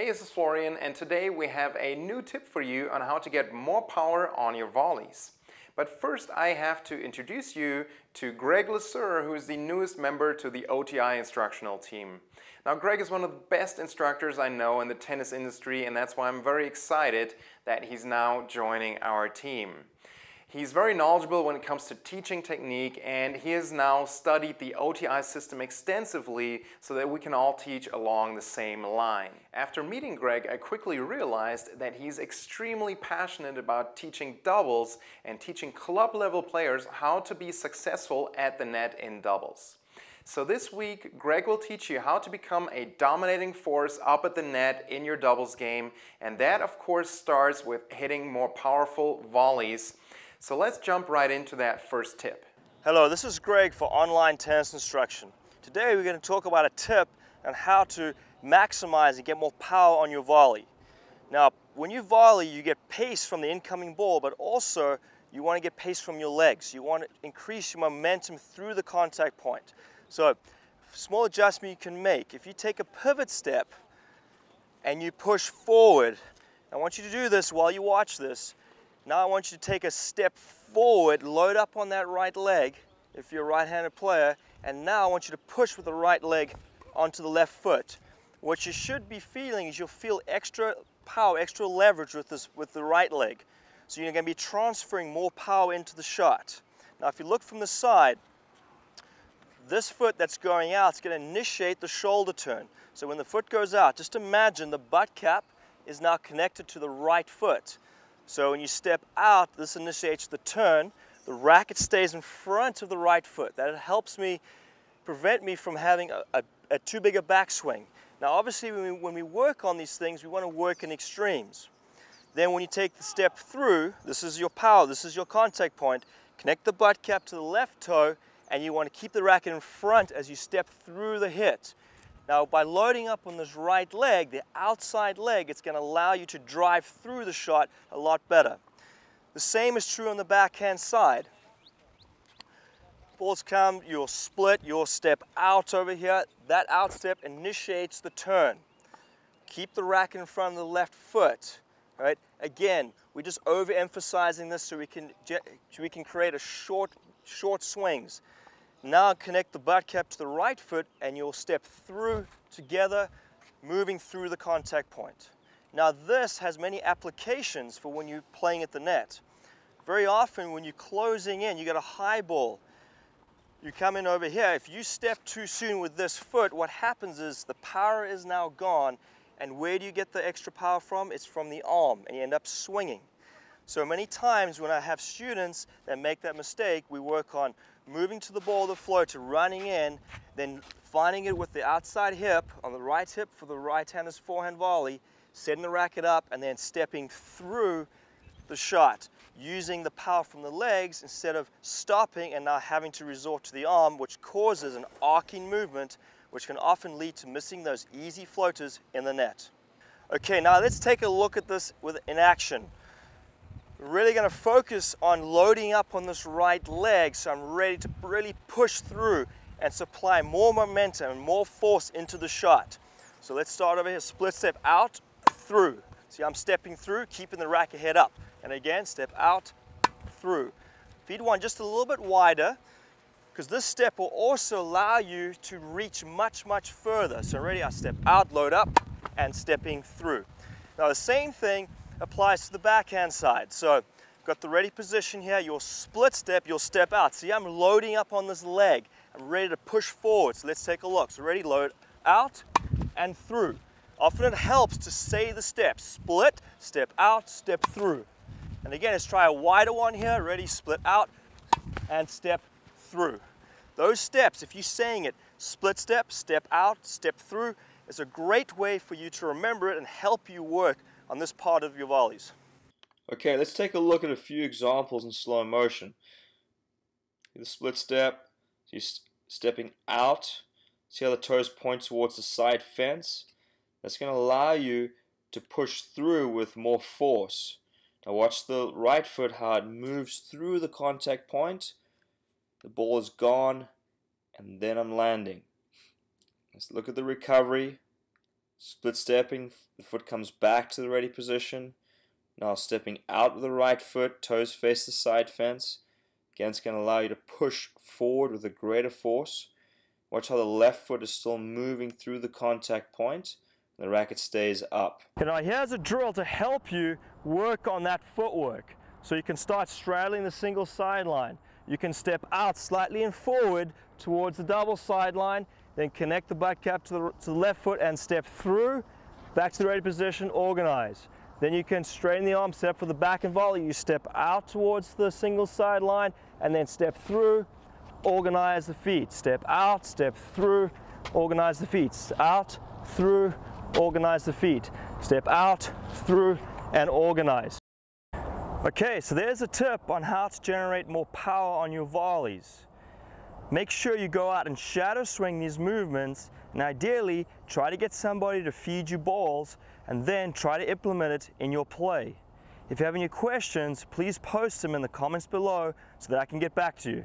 Hey, this is Florian, and today we have a new tip for you on how to get more power on your volleys. But first, I have to introduce you to Gregg Le Sueur, who is the newest member to the OTI instructional team. Now, Gregg is one of the best instructors I know in the tennis industry, and that's why I'm very excited that he's now joining our team. He's very knowledgeable when it comes to teaching technique and he has now studied the OTI system extensively so that we can all teach along the same line. After meeting Gregg, I quickly realized that he's extremely passionate about teaching doubles and teaching club level players how to be successful at the net in doubles. So this week, Gregg will teach you how to become a dominating force up at the net in your doubles game. And that, of course, starts with hitting more powerful volleys so let's jump right into that first tip. Hello, this is Gregg for Online Tennis Instruction. Today we're going to talk about a tip on how to maximize and get more power on your volley. Now, when you volley, you get pace from the incoming ball, but also you want to get pace from your legs. You want to increase your momentum through the contact point. So, small adjustment you can make. If you take a pivot step and you push forward, I want you to do this while you watch this. Now I want you to take a step forward, load up on that right leg if you're a right-handed player, and now I want you to push with the right leg onto the left foot. What you should be feeling is you'll feel extra power, extra leverage with, this, with the right leg. So you're going to be transferring more power into the shot. Now if you look from the side, this foot that's going out is going to initiate the shoulder turn. So when the foot goes out, just imagine the butt cap is now connected to the right foot. So when you step out, this initiates the turn. The racket stays in front of the right foot. That helps me prevent me from having a, a, a too big a backswing. Now obviously when we, when we work on these things, we want to work in extremes. Then when you take the step through, this is your power, this is your contact point, connect the butt cap to the left toe, and you want to keep the racket in front as you step through the hit. Now by loading up on this right leg, the outside leg, it's going to allow you to drive through the shot a lot better. The same is true on the backhand side. Balls come, you'll split, you'll step out over here. That out step initiates the turn. Keep the racket in front of the left foot. Right? Again, we're just overemphasizing this so we can, so we can create a short, short swings. Now connect the butt cap to the right foot and you'll step through together, moving through the contact point. Now this has many applications for when you're playing at the net. Very often when you're closing in, you get a high ball. You come in over here, if you step too soon with this foot, what happens is the power is now gone and where do you get the extra power from? It's from the arm and you end up swinging. So many times when I have students that make that mistake, we work on moving to the ball of the flow to running in, then finding it with the outside hip on the right hip for the right-hander's forehand volley, setting the racket up and then stepping through the shot using the power from the legs instead of stopping and now having to resort to the arm which causes an arcing movement which can often lead to missing those easy floaters in the net. Okay, now let's take a look at this with in action really going to focus on loading up on this right leg so I'm ready to really push through and supply more momentum and more force into the shot. So let's start over here, split step out, through. See, I'm stepping through, keeping the racket head up. And again, step out, through. Feed one just a little bit wider, because this step will also allow you to reach much, much further. So ready, I step out, load up, and stepping through. Now the same thing applies to the backhand side. So got the ready position here, you'll split step, you'll step out. See, I'm loading up on this leg. I'm ready to push forward. So let's take a look. So ready, load out and through. Often it helps to say the steps. Split, step out, step through. And again, let's try a wider one here. Ready, split out and step through. Those steps, if you're saying it, split step, step out, step through, is a great way for you to remember it and help you work on this part of your volleys. Okay, let's take a look at a few examples in slow motion. The split step, you're stepping out, see how the toes point towards the side fence? That's going to allow you to push through with more force. Now watch the right foot how it moves through the contact point. The ball is gone, and then I'm landing. Let's look at the recovery. Split stepping, the foot comes back to the ready position. Now stepping out with the right foot, toes face the side fence. Again, it's going to allow you to push forward with a greater force. Watch how the left foot is still moving through the contact point. The racket stays up. Now here's a drill to help you work on that footwork. So you can start straddling the single sideline. You can step out slightly and forward towards the double sideline then connect the butt cap to the, to the left foot and step through, back to the ready position, organize. Then you can straighten the arm, step for the back and volley. You step out towards the single sideline and then step through, organize the feet. Step out, step through, organize the feet. Out, through, organize the feet. Step out, through, and organize. Okay, so there's a tip on how to generate more power on your volleys. Make sure you go out and shadow swing these movements and ideally try to get somebody to feed you balls and then try to implement it in your play. If you have any questions, please post them in the comments below so that I can get back to you.